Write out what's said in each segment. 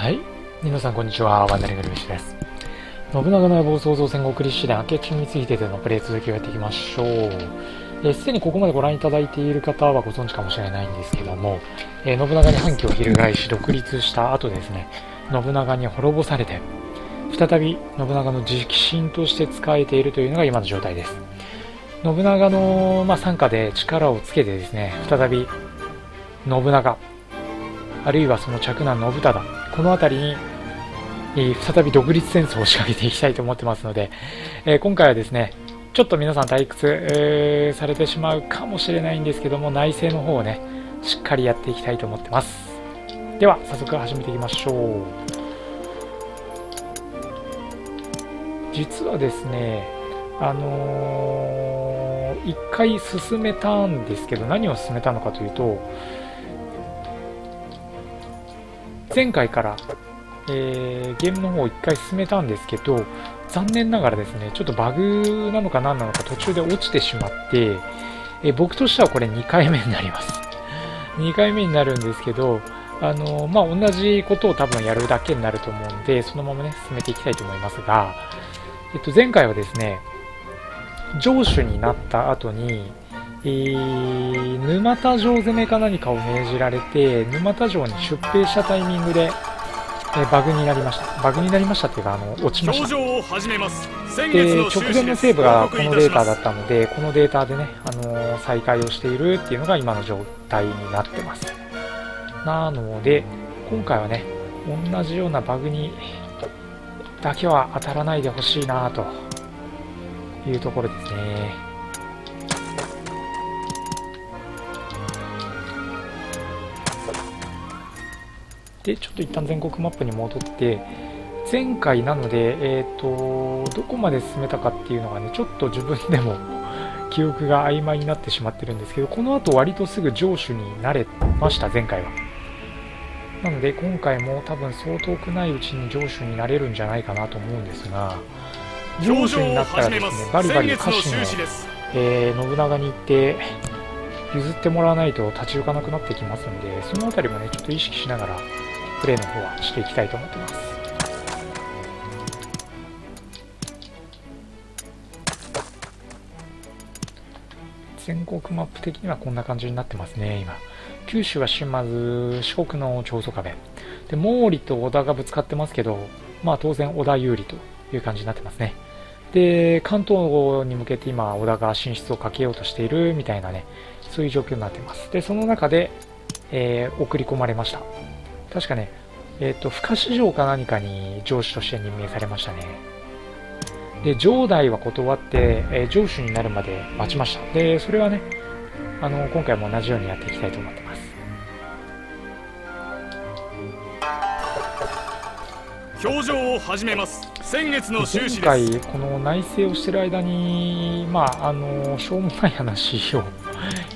はい。皆さんこんにちは。ワンダリングルビシです。信長の野望創造戦国立志伝明智についてでのプレイ続きをやっていきましょう。えすでにここまでご覧いただいている方はご存知かもしれないんですけども、えー信長に反旗を翻し独立した後ですね、信長に滅ぼされて、再び信長の直臣として仕えているというのが今の状態です。信長の、まあ、傘下で力をつけてですね、再び信長、あるいはその嫡男信忠、この辺りに、え再び独立戦争を仕掛けていきたいと思ってますので、え今回はですね、ちょっと皆さん退屈、えーされてしまうかもしれないんですけども、内政の方をね、しっかりやっていきたいと思ってます。では、早速始めていきましょう。実はですね、あのー一回進めたんですけど、何を進めたのかというと、前回から、えーゲームの方を一回進めたんですけど、残念ながらですね、ちょっとバグなのか何なのか途中で落ちてしまって、え僕としてはこれ2回目になります。2回目になるんですけど、あのまあ、同じことを多分やるだけになると思うんで、そのままね、進めていきたいと思いますが、えっと、前回はですね、城主になった後に、えー沼田城攻めか何かを命じられて、沼田城に出兵したタイミングで、えーバグになりました。バグになりましたっていうか、あの、落ちました。を始めます先で直前のセーブがこのデータだっったので、このデータでね、あのー再開をしているっていうのが今の状態になってます。なので、今回はね、同じようなバグにだけは当たらないでほしいなというところですね。で、ちょっと一旦全国マップに戻って、前回なので、えっ、と、どこまで進めたかっていうのがね、ちょっと自分でも 記憶が曖昧になってしまってるんですけど、この後割とすぐ上手になれました、前回は。なので、今回も多分そう遠くないうちに上手になれるんじゃないかなと思うんですが、上手になったらですね、バリバリ家臣を、えー信長に行って、譲ってもらわないと立ち行かなくなってきますんで、そのあたりもね、ちょっと意識しながら、プレイの方はしていきたいと思ってます。全国マップ的にはこんな感じになってますね、今。九州は島津、四国の長宗我部。で、毛利と織田がぶつかってますけど、まあ当然織田有利という感じになってますね。で、関東に向けて今、織田が進出をかけようとしているみたいなね、そういう状況になってます。で、その中で、えー送り込まれました。確かね、えっ、と、深市場か何かに上司として任命されましたね。で、上代は断って、えー上司になるまで待ちました。で、それはね、あの、今回も同じようにやっていきたいと思ってます。表情を始めます先月の収前支です回、この内政をしてる間に、まあ、あの、しょうもない話を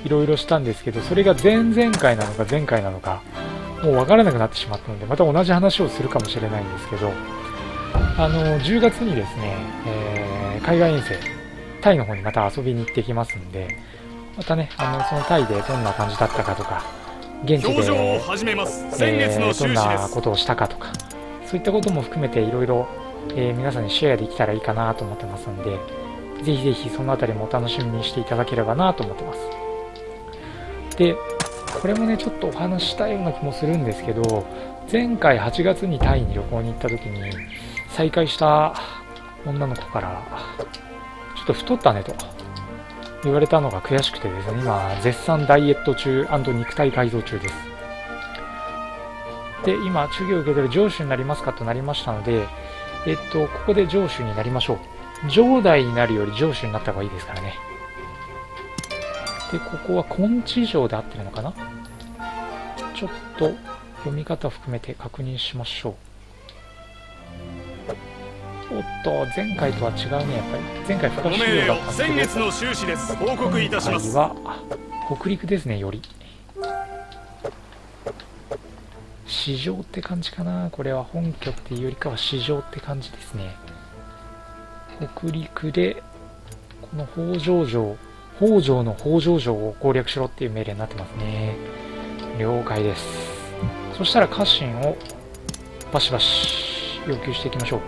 いろいろしたんですけど、それが前々回なのか前回なのか、もうわからなくなってしまったので、また同じ話をするかもしれないんですけど、あの、10月にですね、えー海外遠征、タイの方にまた遊びに行ってきますんで、またね、あの、そのタイでどんな感じだったかとか、現地で、えーどんなことをしたかとか、そういったことも含めていろいろ、えー皆さんにシェアできたらいいかなと思ってますんで、ぜひぜひそのあたりもお楽しみにしていただければなと思ってます。で、これもね、ちょっとお話したような気もするんですけど、前回8月にタイに旅行に行った時に、再会した女の子から、ちょっと太ったねと言われたのが悔しくてですね、今、絶賛ダイエット中肉体改造中です。で、今、中継を受けてる上司になりますかとなりましたので、えっと、ここで上司になりましょう。上代になるより上司になった方がいいですからね。で、ここは根治城で合ってるのかな？ちょっと読み方含めて確認しましょう。おっと、前回とは違うね、やっぱり。前回深ご市命令を城だったんですけど先月の収支です。報告いたします。今回はあ北陸ですねより。市場って感じかなこれは。本拠っていうよりかは市場って感じですね。北陸でこの北条城北条の北条城を攻略しろっていう命令になってますね了解ですそしたら家臣をバシバシ要求していきましょう。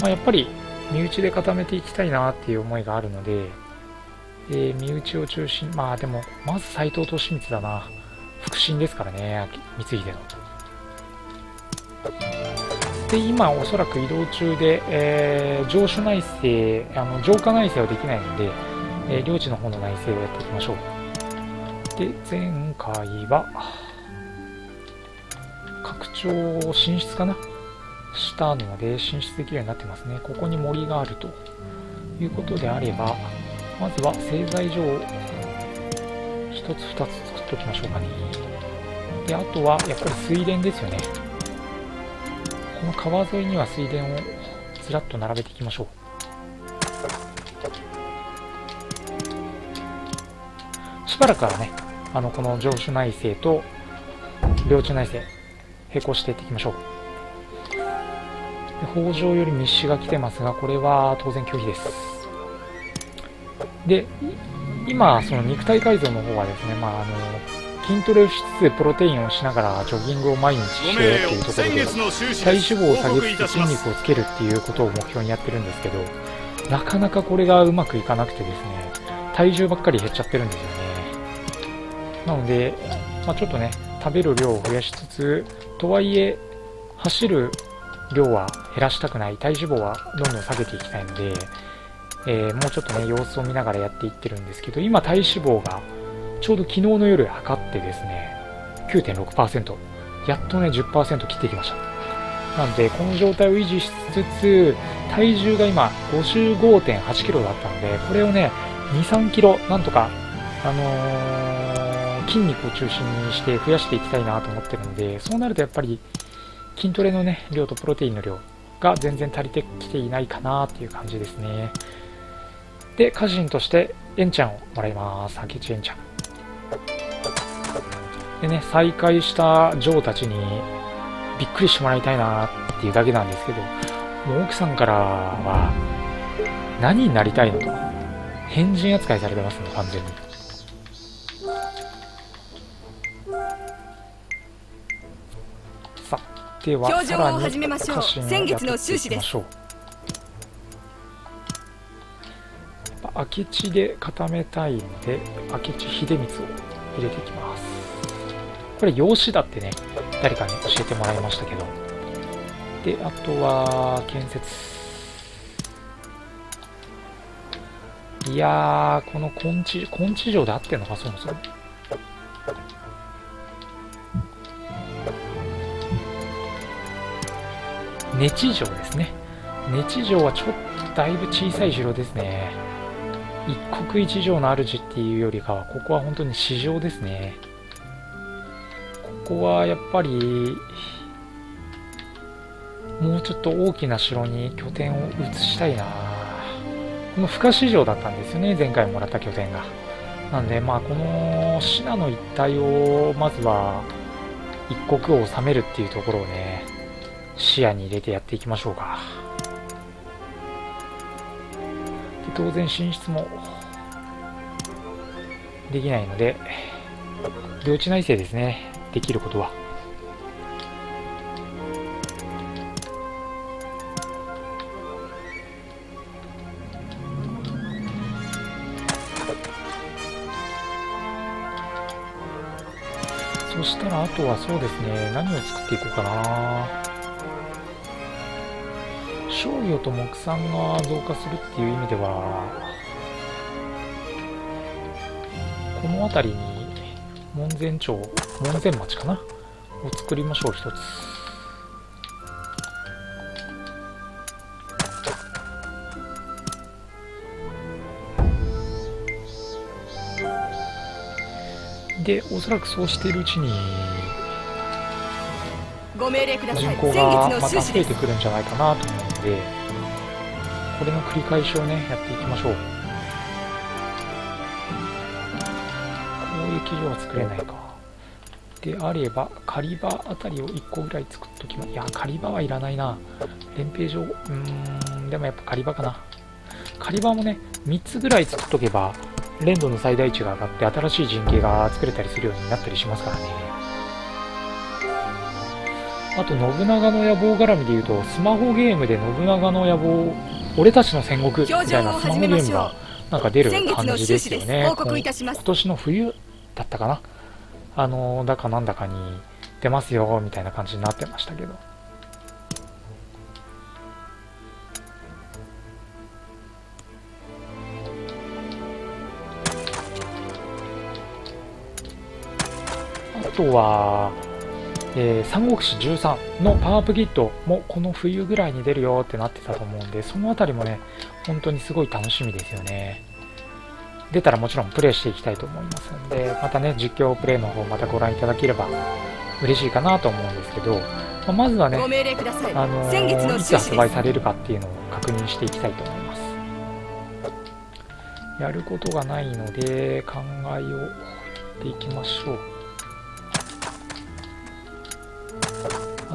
まあ、やっぱり身内で固めていきたいなっていう思いがあるので、えー、身内を中心、まあでも、まず斎藤利光だな。腹心ですからね、光秀の。で、今おそらく移動中で、えー、上手内政、あの浄化内政はできないので、えー、領地の方の内政をやっていきましょう。で、前回は、拡張進出かな？したので進出できるようになってますね。ここに森があるということであれば、まずは製材所を1つ2つ作っておきましょうかね。で、あとはやっぱり水田ですよね。この川沿いには水田をずらっと並べていきましょう。しばらくはね、あの、この上手内政と領地内政、並行していっていきましょう。北条より密使が来てますが、これは当然拒否です。で、今、その肉体改造の方はですね、まあ、あの、筋トレをしつつプロテインをしながらジョギングを毎日してっていうところで、体脂肪を下げつつ筋肉をつけるっていうことを目標にやってるんですけど、なかなかこれがうまくいかなくてですね、体重ばっかり減っちゃってるんですよね。なので、まあ、ちょっとね、食べる量を増やしつつ、とはいえ、走る量は減らしたくない、体脂肪はどんどん下げていきたいので、えー、もうちょっとね、様子を見ながらやっていってるんですけど、今体脂肪がちょうど昨日の夜測ってですね、9.6%、やっとね、10%切ってきました。なので、この状態を維持しつつ、体重が今55.8キロだったので、これをね、2、3キロ、なんとか、あのー、筋肉を中心にして増やしていきたいなと思ってるので、そうなるとやっぱり、筋トレのね、量とプロテインの量が全然足りてきていないかなっていう感じですね。で、家人として、エンちゃんをもらいます。明智エンちゃん。でね、再会したジョーたちにびっくりしてもらいたいなっていうだけなんですけど、もう奥さんからは、何になりたいのと、変人扱いされてますね、完全に。では、さらに家臣をやっていきましょう。明智で固めたいので、明智秀光を入れていきます。これ、養子だってね、誰かに教えてもらいましたけど。で、あとは、建設。いやー、この根治、根治城で合ってんのか、そもそも。根地城ですね。根地城はちょっとだいぶ小さい城ですね。一国一城の主っていうよりかは、ここは本当に市場ですね。ここはやっぱり、もうちょっと大きな城に拠点を移したいなこの深市場だったんですよね、前回もらった拠点が。なんで、まあ、この信濃一帯を、まずは、一国を治めるっていうところをね、視野に入れてやっていきましょうか。で当然進出もできないので、領地内政ですね、できることは。そしたらあとはそうですね、何を作っていこうかな。商業と木産が増加するっていう意味では、この辺りに門前町、門前町かな？を作りましょう、一つ。で、おそらくそうしているうちに、ご命令ください。人口がまた増えてくるんじゃないかなと思うので、これの繰り返しをね、やっていきましょう。攻撃所は作れないか。であれば、狩り場あたりを1個ぐらい作っときます、いや、狩り場はいらないな。連兵場、うーん、でもやっぱ狩り場かな。狩り場もね、3つぐらい作っとけば、連度の最大値が上がって新しい陣形が作れたりするようになったりしますからね。あと信長の野望絡みで言うとスマホゲームで信長の野望俺たちの戦国みたいなスマホゲームがなんか出る感じですよね。今年の冬だったかな。あのだかなんだかに出ますよみたいな感じになってましたけど。あとは、えー、三国志13のパワーアップキットもこの冬ぐらいに出るよってなってたと思うんで、そのあたりもね、本当にすごい楽しみですよね。出たらもちろんプレイしていきたいと思いますんで、またね、実況プレイの方またご覧いただければ嬉しいかなと思うんですけど、まあ、まずはね、あのー、いつ発売されるかっていうのを確認していきたいと思います。やることがないので、考えをっていきましょう。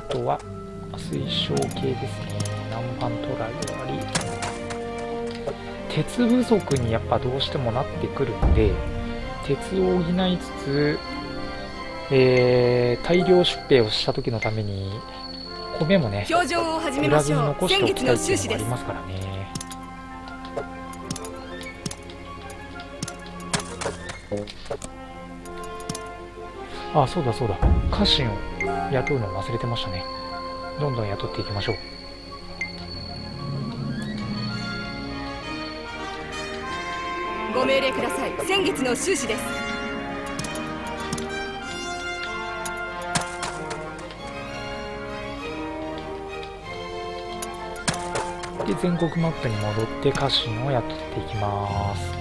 とは、水晶系ですね。南蛮トライ終わり。鉄不足にやっぱどうしてもなってくるんで、鉄を補いつつ、えー、大量出兵をした時のために、米もね、売らずに残しておきたいっていうのがありますからね。あ、そうだそうだ。家臣を雇うのを忘れてましたね。どんどん雇っていきましょう。ご命令ください。先月の収支です。で、全国マップに戻って家臣を雇っていきます。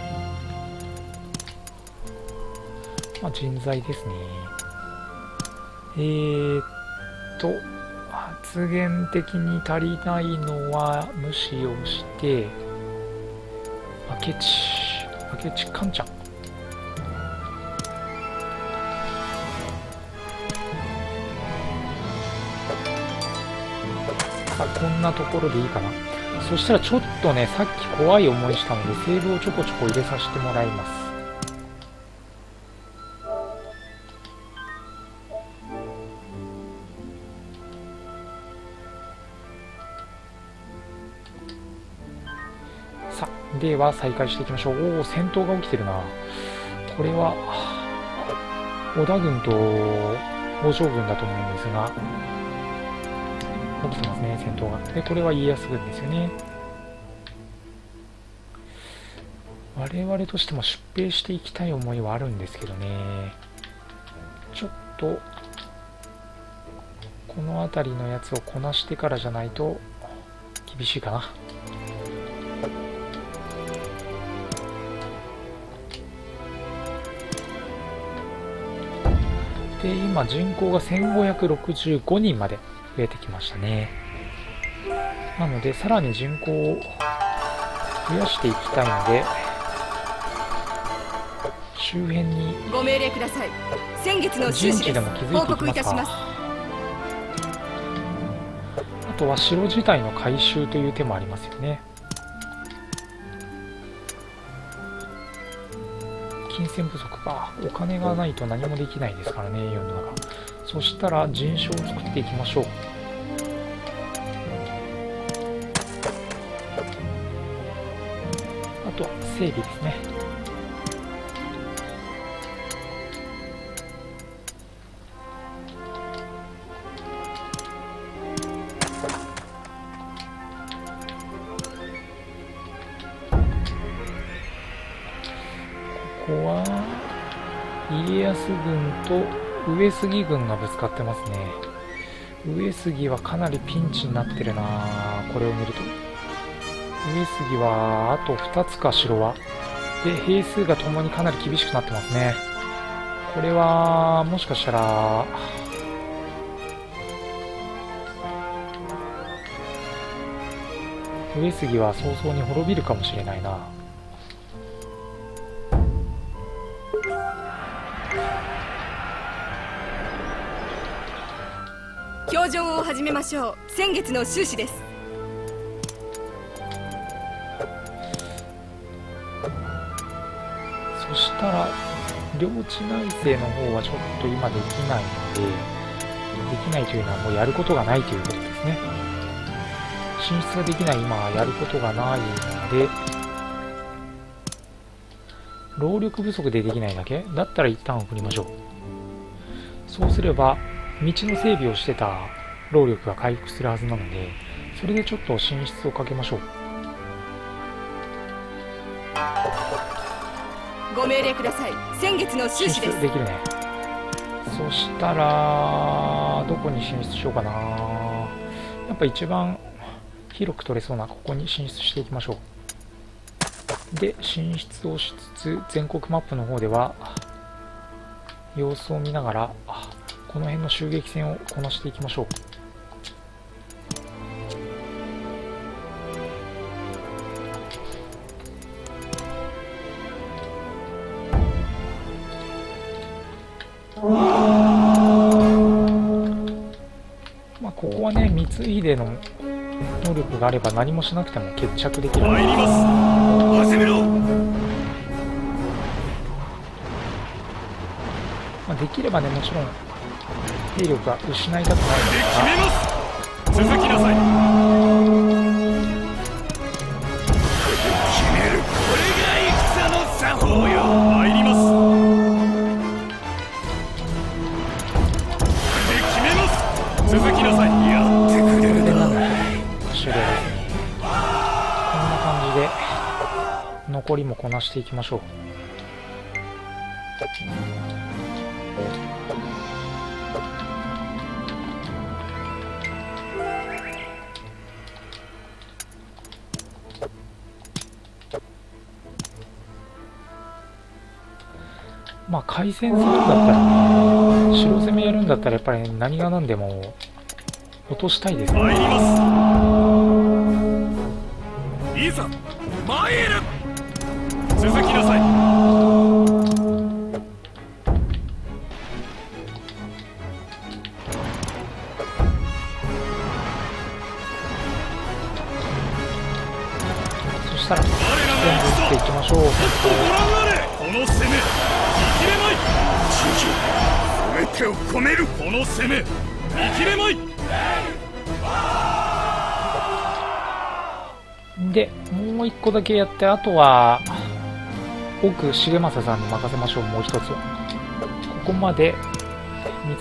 まあ、人材ですね。えー、っと、発言的に足りないのは無視をして、明智、明智かんちゃん。あ、こんなところでいいかな。そしたらちょっとね、さっき怖い思いしたので、セーブをちょこちょこ入れさせてもらいます。では再開していきましょう。おお、戦闘が起きてるな。これは、織田軍と北条軍だと思うんですが、起きてますね、戦闘が。で、これは家康軍ですよね。我々としても出兵していきたい思いはあるんですけどね。ちょっと、この辺りのやつをこなしてからじゃないと厳しいかな。で、今人口が1565人まで増えてきましたね。なので、さらに人口を増やしていきたいので、周辺にご命令ください。先月の陣地でも築いていきますか。あとは城自体の改修という手もありますよね。金銭不足か。お金がないと何もできないですからね、世の中。そしたら人種を作っていきましょう。あとは整備ですね。上杉軍がぶつかってますね。上杉はかなりピンチになってるな。これを見ると。上杉はあと2つか城は。で兵数がともにかなり厳しくなってますね。これはもしかしたら上杉は早々に滅びるかもしれないな。表情を始めましょう。先月の収支です。そしたら領地内政の方はちょっと今できないのでできないというのはもうやることがないということですね。進出ができない今はやることがないので労力不足でできないだけ？だったら一旦送りましょう。そうすれば道の整備をしてた労力が回復するはずなのでそれでちょっと進出をかけましょう。ご命令ください。先月の進収支です。出できるね。そしたらどこに進出しようかな。やっぱ一番広く取れそうなここに進出していきましょう。で進出をしつつ全国マップの方では様子を見ながらあこの辺の襲撃戦をこなしていきましょう。まあ、ここはね、光秀の能力があれば何もしなくても決着できる。参ります。始めろ。まあ、できればね、もちろん兵力が失いたくないんで決めます続きなさい決めるこれが戦の作法よ参りますで決めます続きなさいやってくれる、なこれでなんだ終了です。こんな感じで、残りもこなしていきましょう。まあ、回戦するんだったらね、城攻めやるんだったらやっぱり何が何でも落としたいですね。いざ参る続きなさいそしたら、全部打っていきましょう。ご覧あれこの攻め全てを込めるこの攻め。見切れまい。で、もう一個だけやって、あとは、奥重政さんに任せましょう、もう一つ。は。ここまで、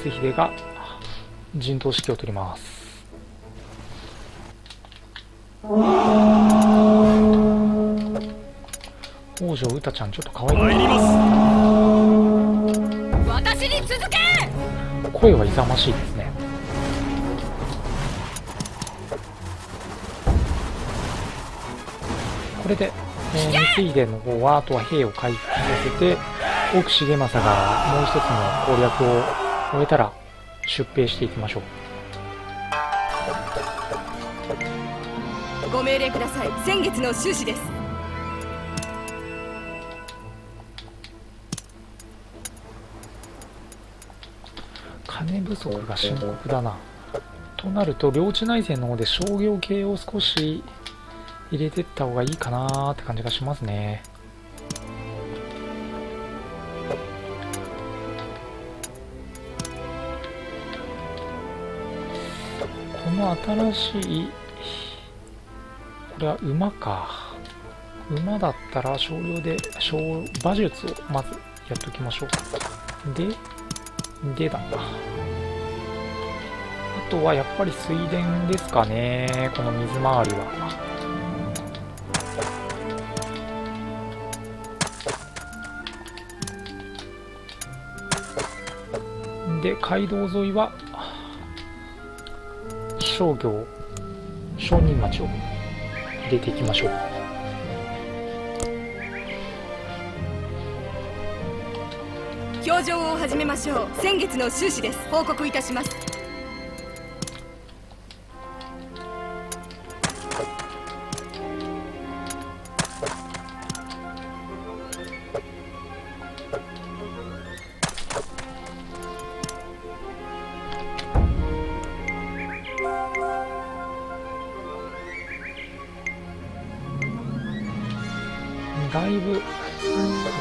光秀が陣頭指揮を取ります。王女うたちゃん、ちょっと可愛い。参声は勇ましいですね。これで、えー、光秀の方は、あとは兵を回復させて、奥重政がもう一つの攻略を終えたら、出兵していきましょう。ご命令ください先月の収支です金不足が深刻だな。となると、領地内戦の方で商業系を少し入れてった方がいいかなーって感じがしますね。この新しい、これは馬か。馬だったら少量で、小馬術をまずやっときましょうか。で、でだ。あとはやっぱり水田ですかね。この水回りは。で、街道沿いは、商業、商人町を入れていきましょう。表情を始めましょう先月の収支です報告いたします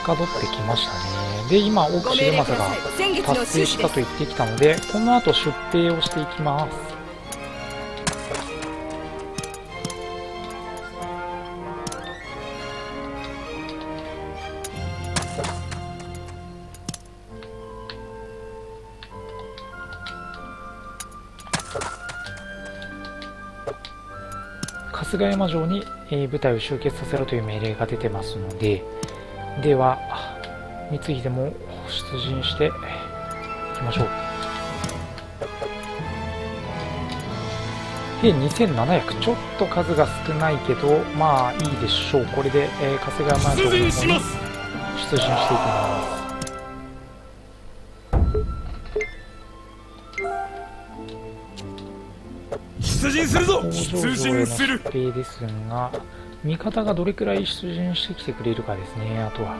かどってきましたねで今奥ご命令く重政が達成したと言ってきたのでこの後出兵をしていきます春日山城に、えー部隊を集結させろという命令が出てますのででは光秀も出陣していきましょう。兵2700ちょっと数が少ないけどまあいいでしょう。これで、えー春日山城の方にします出陣していきます。出陣するぞ。工出陣のする。出兵ですが味方がどれくらい出陣してきてくれるかですねあとは。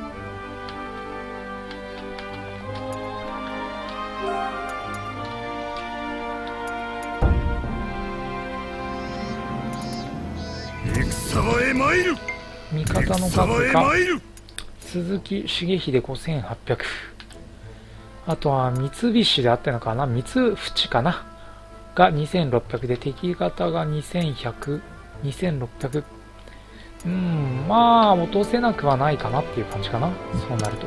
へ参る。味方の数が鈴木重秀5800あとは三菱であったのかな？三淵かな？が2600で敵方が2100、2600うんまあ落とせなくはないかなっていう感じかな。そうなると。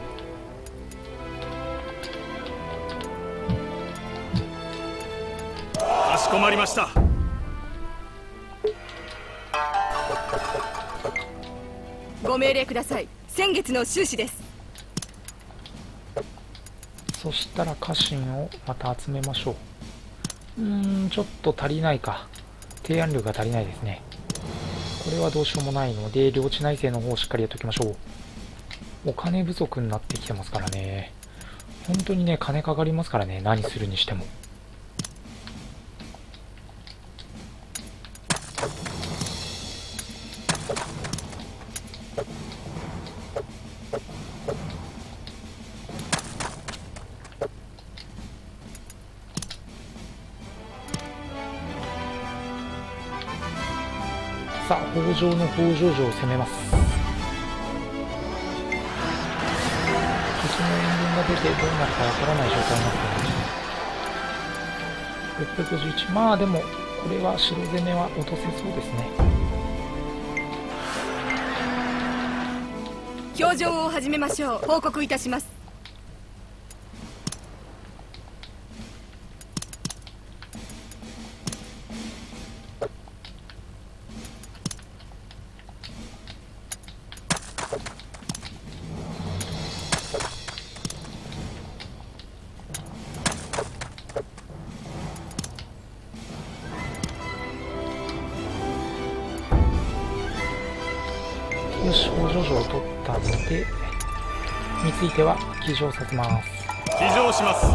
かしこまりました。ご命令ください。先月の収支です。そしたら家臣をまた集めましょう。うーんちょっと足りないか。提案量が足りないですねこれはどうしようもないので領地内政の方をしっかりやっておきましょう。お金不足になってきてますからね。本当にね金かかりますからね。何するにしても。さあ北条の北条城を攻めます。敵の援軍が出てどうなるかわからない状態になっています。651まあでもこれは城攻めは落とせそうですね。表情を始めましょう。報告いたします。よし北条城を取ったので三井手は騎乗させます。騎乗します。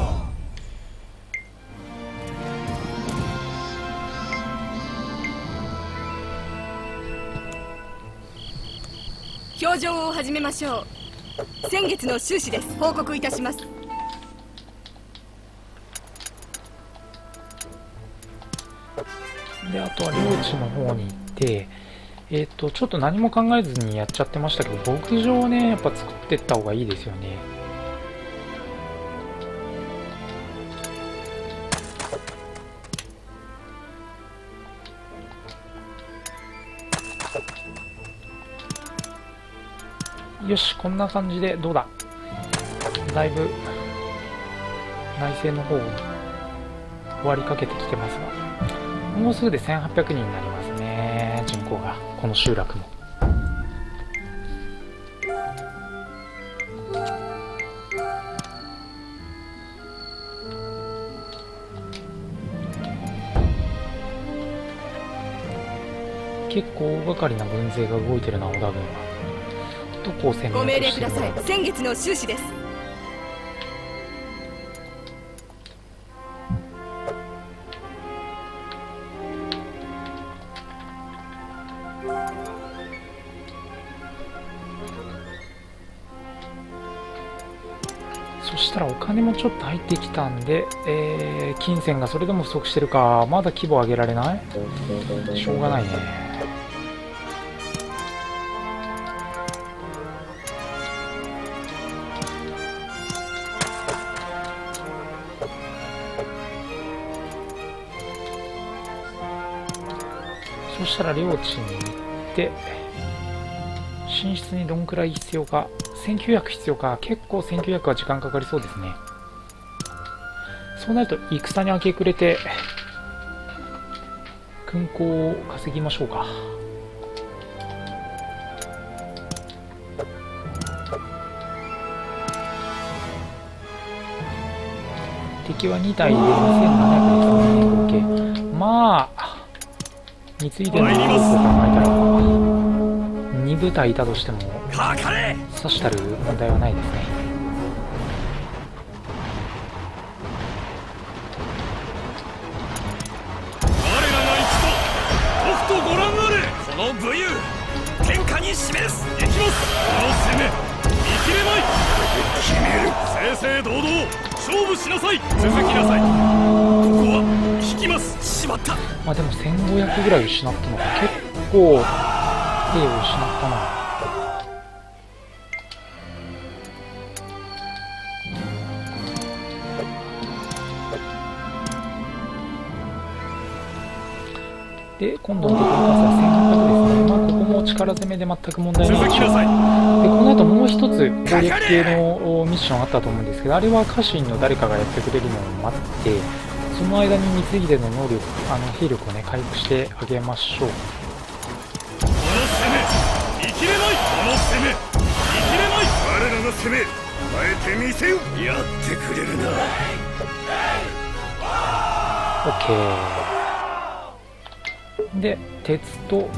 表情を始めましょう。先月の収支です。報告いたします。であとは領地の方に行ってえっ、とちょっと何も考えずにやっちゃってましたけど牧場をねやっぱ作っていった方がいいですよね。よしこんな感じでどうだ？だいぶ内政の方終わりかけてきてますがもうすぐで1800人になりますね人口が。この集落も。結構大掛かりな軍勢が動いてるな織田軍は。どこを攻めご命令ください。先月の収支です。入ってきたんで、えー、金銭がそれでも不足してるかまだ規模上げられない？しょうがないね。そしたら領地に行って寝室にどんくらい必要か1900必要か結構1900は時間かかりそうですね。そうなると戦に明け暮れて勲功を稼ぎましょうか。敵は2体で2700ですね合計まあ三ついでのことを考えたら2部隊いたとしてもかかれ。刺したる問題はないですね武勇。天下に示す。行きます。この攻め。見切れまい。決める正々堂々。勝負しなさい。続きなさい。ここは引きます。しまった。まあでも1500ぐらい失ったのか。結構兵を失ったな。で今度のところから1800ですね、まあ、ここも力攻めで全く問題ない。でこの後もう一つ攻撃系のミッションあったと思うんですけどあれは家臣の誰かがやってくれるのを待ってその間に光秀の能力あの兵力をね回復してあげましょう。この攻め見切れないこの攻め。見切れない我らの攻め。あえて見せよ。やってくれるな。OK で鉄と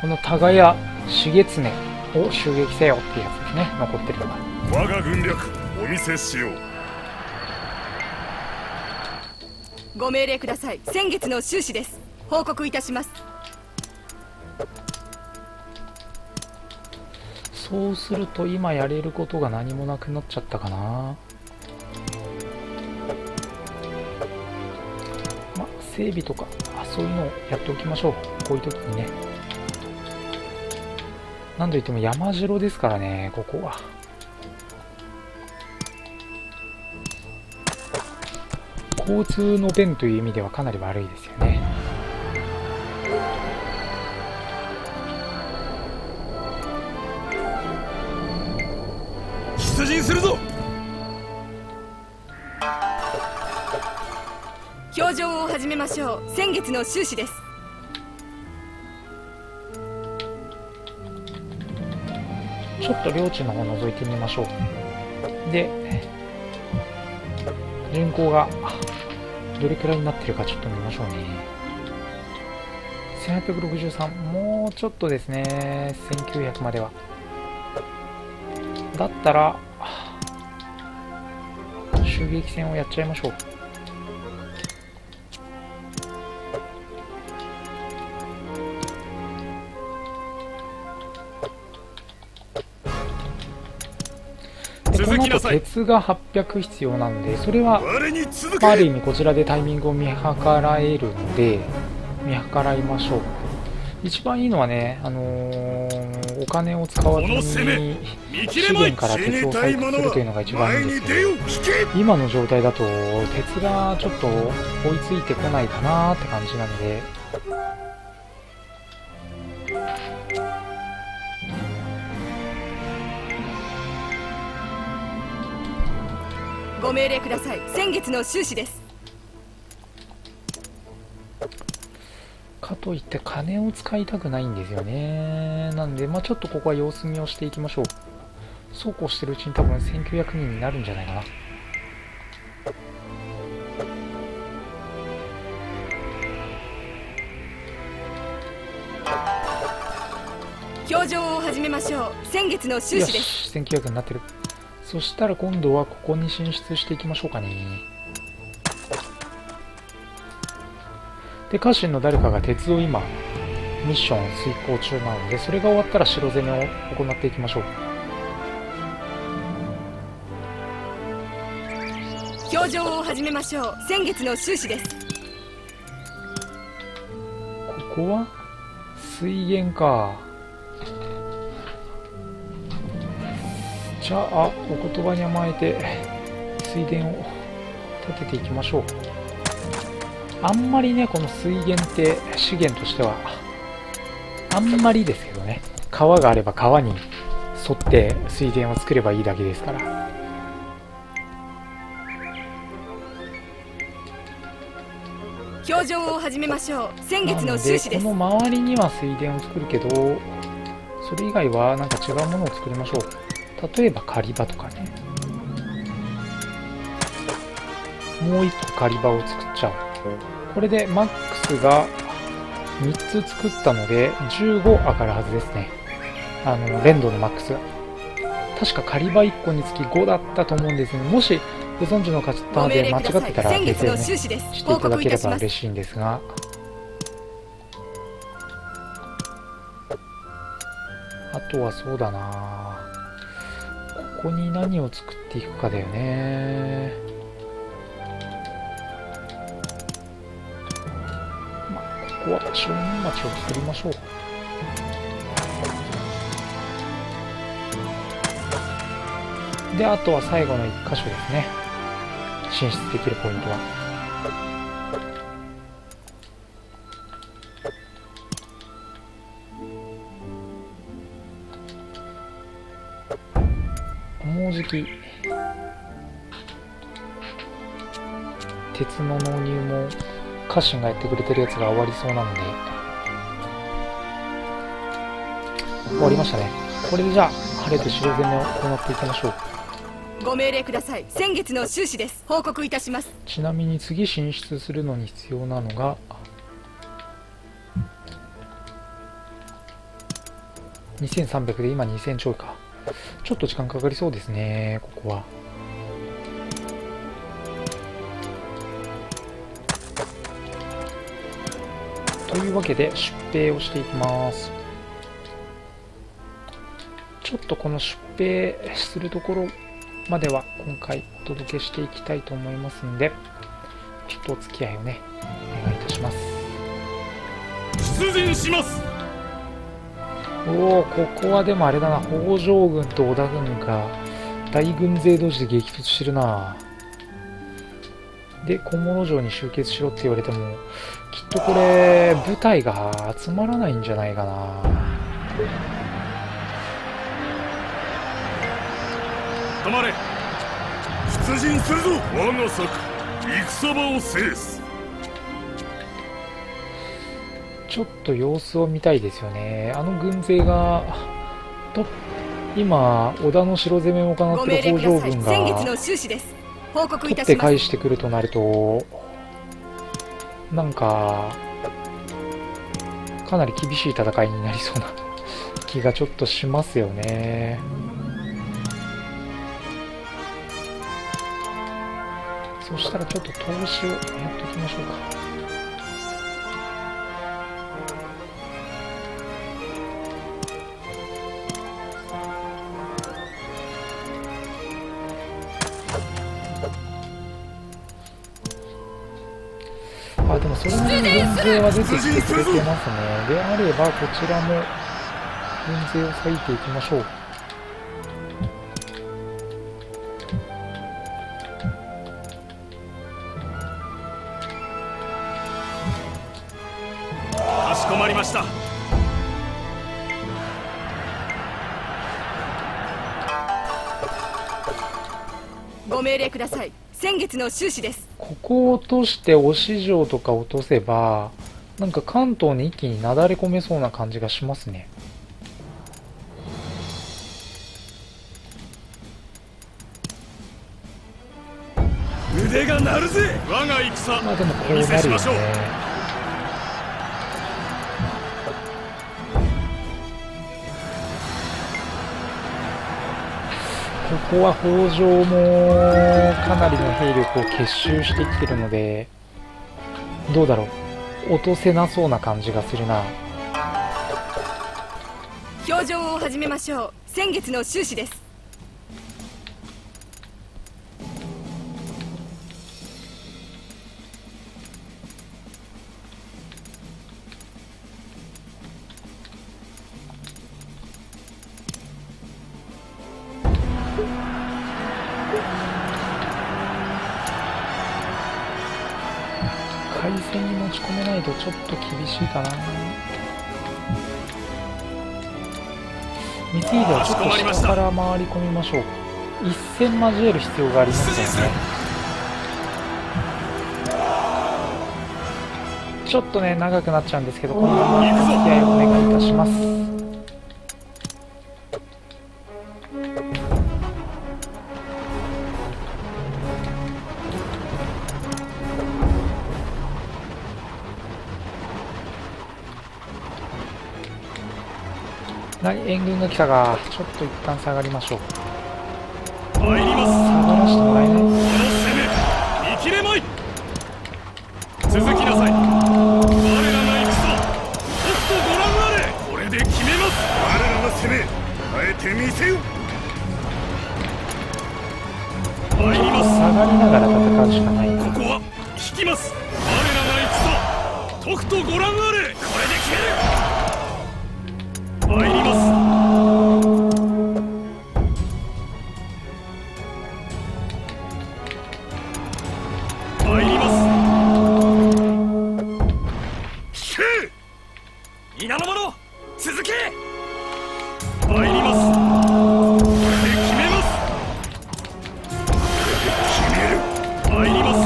この多賀谷重常を襲撃せよっていうやつですね。残ってるのが。我が軍略お見せしよう。ご命令ください。先月の収支です。報告いたします。そうすると今やれることが何もなくなっちゃったかな。ま整備とかあそういうのをやっておきましょう。こういう時にねなんといっても山城ですからねここは。交通の便という意味ではかなり悪いですよね。出陣するぞ！表情を始めましょう。先月の収支ですちょっと領地の方覗いてみましょう。で人口がどれくらいになってるかちょっと見ましょうね。1863もうちょっとですね。1900までは。だったら襲撃戦をやっちゃいましょう。鉄が800必要なんでそれはあ、ある意け味こちらでタイミングを見計らえるので見計らいましょう。一番いいのはね、あのーお金を使わずに資見切れまい源から鉄を採掘するというのが一番いい前にんですけ。ど今の状態だと鉄がちょっと追いついてこないかなって感じなのでご命令ください。先月の収支です。かといって金を使いたくないんですよね。なんで、まあ、ちょっとここは様子見をしていきましょう。そうこうしてるうちに多分1900人になるんじゃないかな。表情を始めましょう。先月の収よ支です。し1900になってるそしたら今度はここに進出していきましょうかね。で家臣の誰かが鉄を今ミッション遂行中なのでそれが終わったら城攻めを行っていきましょう。表情を始めましょう。先月の収支です。ここは水源かじゃあお言葉に甘えて水源を立てていきましょう。あんまりねこの水源って資源としてはあんまりですけどね川があれば川に沿って水田を作ればいいだけですから。表情を始めましょう。先月のなの収支ですこの周りには水田を作るけどそれ以外はなんか違うものを作りましょう例えば狩り場とかね。もう一個狩り場を作っちゃおう。これでマックスが3つ作ったので15上がるはずですね。あの連動のマックスが。確か狩り場1個につき5だったと思うんですがもしご存知の方で間違ってたら訂正をねしてい報ただければ嬉しいんですが。あとはそうだなここに何を作っていくかだよね。まあここは商人町を作りましょう。であとは最後の1箇所ですね。進出できるポイントは。鉄の納入も家臣がやってくれてるやつが終わりそうなので。終わりましたね。これでじゃあ晴れて白攻めを行っていきましょう。ご命令ください。先月の収支です。報告いたします。ちなみに次進出するのに必要なのが。2300で今2000ちょいかちょっと時間かかりそうですねここは。というわけで出兵をしていきます。ちょっとこの出兵するところまでは今回お届けしていきたいと思いますんでちょっとお付き合いをねお願いいたします。出陣します。おおここはでもあれだな。北条軍と織田軍が大軍勢同士で激突してるな。で小物城に集結しろって言われてもきっとこれ部隊が集まらないんじゃないかな。止まれ。出陣するぞ我が策。戦場を制す。ちょっと様子を見たいですよね。あの軍勢がと今織田の城攻めを行ごっている北条軍が取って返してくるとなるとなんかかなり厳しい戦いになりそうな 気がちょっとしますよね。そしたらちょっと投資をやっておきましょうか勢は出てきてくれてますね。であればこちらも軍勢を割いていきましょう。かしこまりました。ご命令ください。先月の収支ですここを落として押城とか落とせばなんか関東に一気になだれ込めそうな感じがしますね。腕が鳴るぜ。我が戦まあでもこお見うなるよせしましょうねここは北条もかなりの兵力を結集してきてるのでどうだろう。落とせなそうな感じがするな。表情を始めましょう。先月の収支です。ょっと厳しいかな。ミティはちょっと下から回り込みましょう。一戦交える必要がありますよね。ちょっとね長くなっちゃうんですけどこ今後もお付き合いをお願いいたします。援軍が来たがちょっと一旦下がりましょう。参ります下がらせてもらえない。この攻め見切れまい。続きなさい。我らが戦とくとご覧あれ。これで決めます。我らの攻めあえて見せよ。参ります。下がりながら戦うしかない。なここは引きます。我らが戦とくとご覧あれ。これで決める参ります。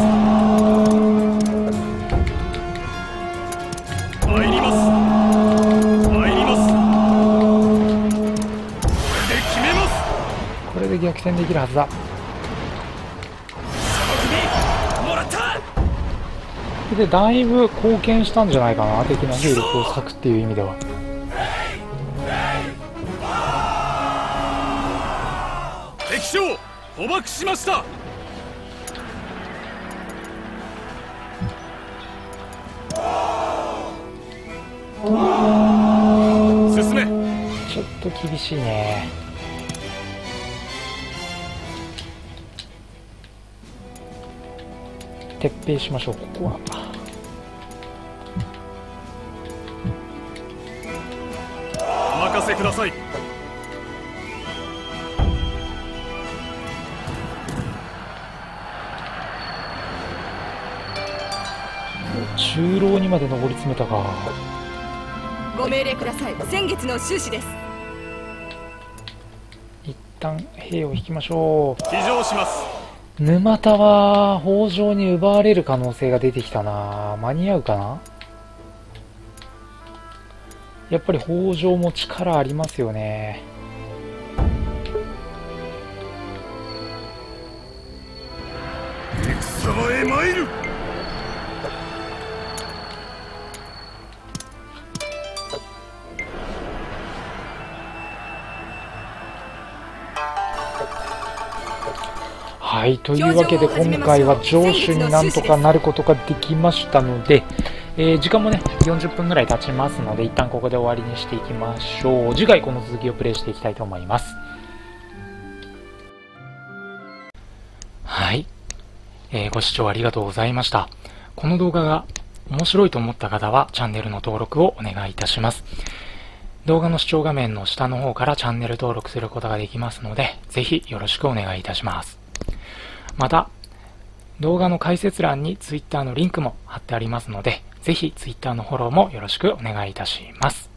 参ります。参ります。これで決めます。これで逆転できるはずだ。その首もらったでだいぶ貢献したんじゃないかな。敵の兵力を割くっていう意味では。敵将捕獲しました。厳しいね。撤兵しましょうここは。お任せください。中老にまで上り詰めたか。ご命令ください。先月の収支です。一旦兵を引きましょ騎乗しますう。沼田は北条に奪われる可能性が出てきたな。間に合うかな？やっぱり北条も力ありますよね。戦場へ参るはい、というわけで今回は上手になんとかなることができましたので、えー時間もね、40分ぐらい経ちますので、一旦ここで終わりにしていきましょう。次回この続きをプレイしていきたいと思います。はい、えーご視聴ありがとうございました。この動画が面白いと思った方はチャンネルの登録をお願いいたします。動画の視聴画面の下の方からチャンネル登録することができますので、ぜひよろしくお願いいたします。また、動画の解説欄に Twitter のリンクも貼ってありますので、ぜひ Twitter のフォローもよろしくお願いいたします。